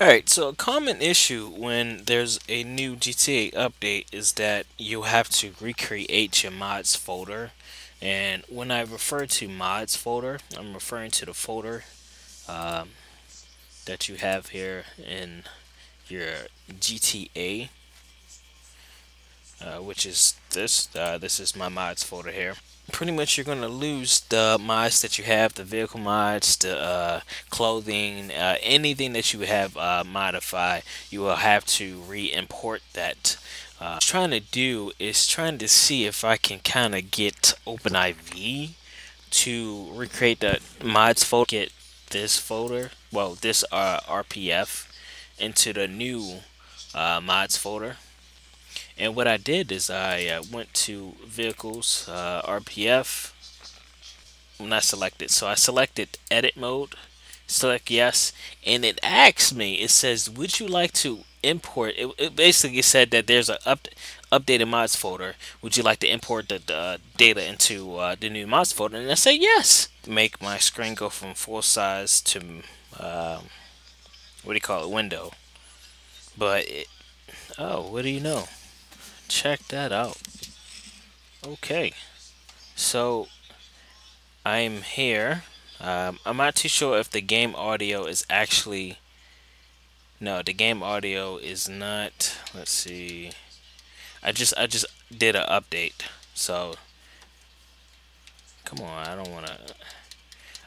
Alright, so a common issue when there's a new GTA update is that you have to recreate your mods folder. And when I refer to mods folder, I'm referring to the folder um, that you have here in your GTA, uh, which is this. Uh, this is my mods folder here pretty much you're going to lose the mods that you have, the vehicle mods, the uh, clothing, uh, anything that you have uh, modified, you will have to re-import that. Trying to do is trying to see if I can kind of get OpenIV to recreate the mods folder, get this folder, well this RPF into the new mods folder and what I did is I uh, went to vehicles, uh, RPF, I selected. So I selected edit mode, select yes, and it asks me, it says, would you like to import, it, it basically said that there's an up, updated mods folder. Would you like to import the, data into uh, the new mods folder? And I say yes. Make my screen go from full size to, um, what do you call it, window. But, it, oh, what do you know? Check that out. Okay, so I'm here. Um, I'm not too sure if the game audio is actually. No, the game audio is not. Let's see. I just I just did an update, so come on. I don't want to.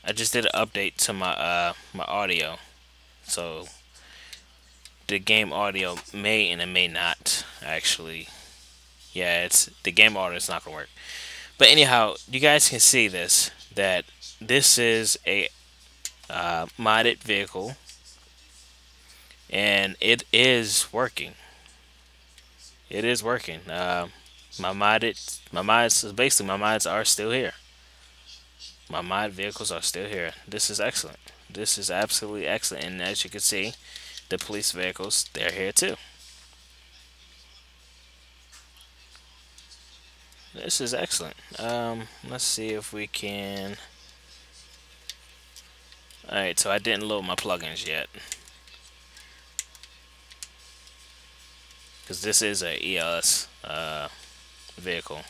I just did an update to my uh my audio, so the game audio may and it may not actually yeah, it's the game order is not gonna work. But anyhow, you guys can see this that this is a uh, modded vehicle, and it is working. It is working. Uh, my modded, my mods, basically my mods are still here. My mod vehicles are still here. This is excellent. This is absolutely excellent. And as you can see, the police vehicles, they're here too. This is excellent. Um, let's see if we can... Alright, so I didn't load my plugins yet. Because this is a ELS uh, vehicle.